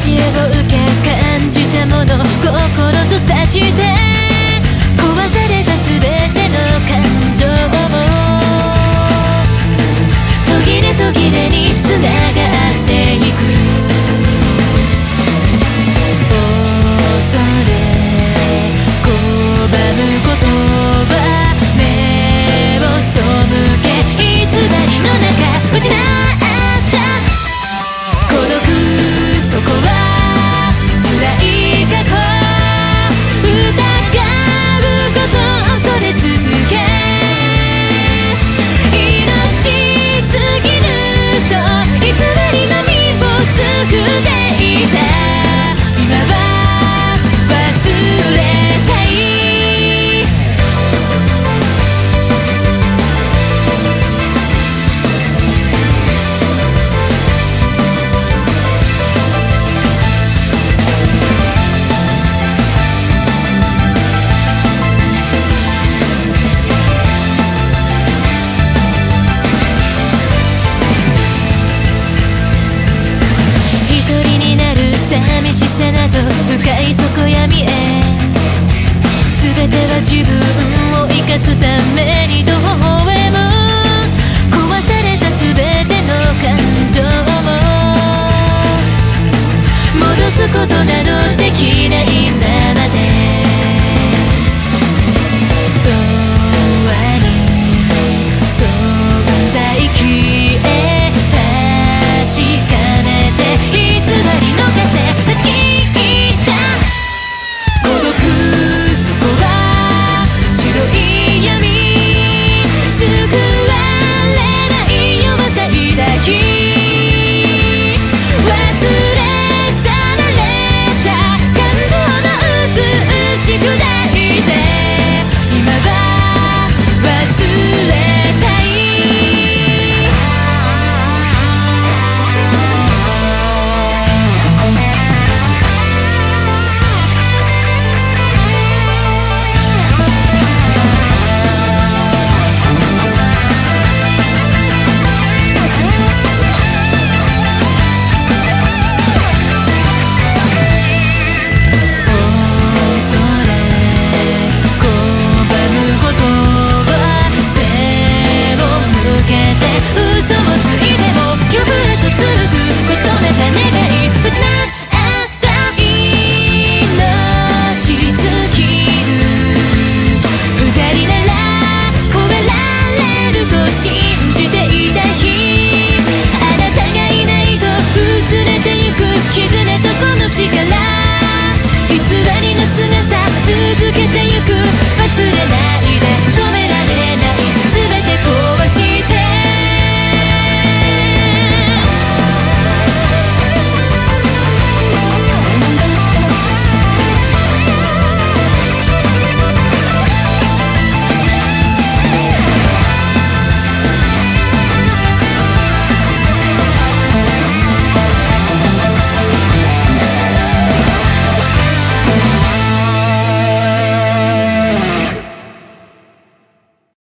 教えを受け感じたもの心と差して壊された全ての感情も途切れ途切れにつながっていく。恐れ拒むことは目を背け偽りの中失うせなど深い底闇へ。全ては自分を生かすため。